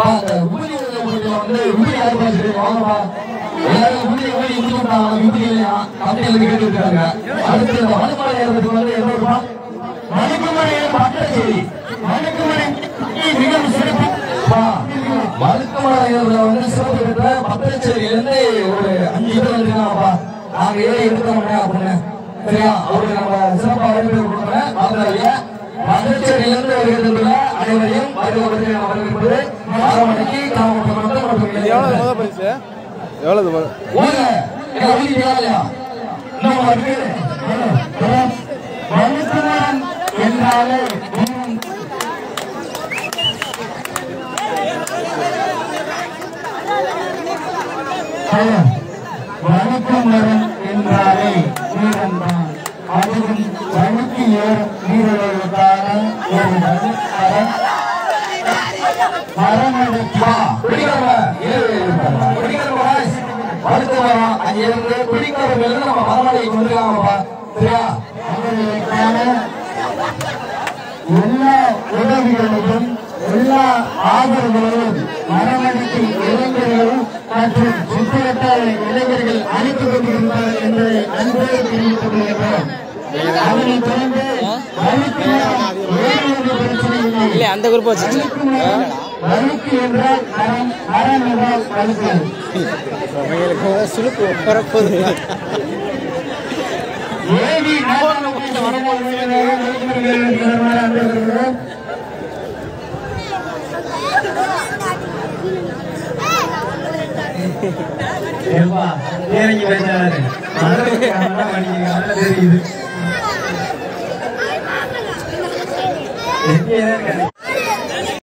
பா, வந்து ஊதி யாரு பாத்துட்டு வாங்கப்பா எல்லாரும் ஊதி ஊதி ஊதி விட்டாங்க ஊதி இல்லையா கம்பெனில கேட்டு இருக்காங்க அடுத்து ஏறதுக்கு வந்து என்ன ரூபா பட்டச்சேரி மிகவும் ஏறதுல வந்து சிறப்பு பெற்ற ஒரு அஞ்சு பேர் வந்திருக்காங்கப்பா நாங்க ஏன் எடுக்க முடியாது அப்படின்னு சரியா அவருக்கு நம்ம வரவேற்பு கொடுக்குறேன் அதனால மதுச்சேரியிலிருந்து வருகின்ற அனைவரையும் வருவதற்கு இல்லையா? இன்னும் ஒரு பேரு. மனுக்குமரன் என்றாலே அதுவும் வழுக்கு ஏறும் வீரர்களுக்கான ஒரு மரம் பிடிக்கிறவங்க அடுத்து அங்க இருந்து பிடிக்கிறவங்க இருந்து நம்ம மரமடைக்கு வந்துருக்காங்கப்பா சரியா? எல்லா உதவிகளையும் எல்லா ஆதரவுகளையும் மரமடிக்கும் இளைஞர்களும் மற்றும் சுற்றுவட்டார இளைஞர்கள் அளித்து கொண்டிருந்தார் என்பதை அன்போடு தெரிவித்துக் கொள்கிறோம். தொடர்ந்து பிரச்சனை இல்ல. அந்த குரூப் வச்சு வழுக்கு என்றால் மரம் மரம் என்றால் வழுக்கு அவங்களுக்கு சுழுப்பு வரப்போகுது. ஏவி தெரியுது?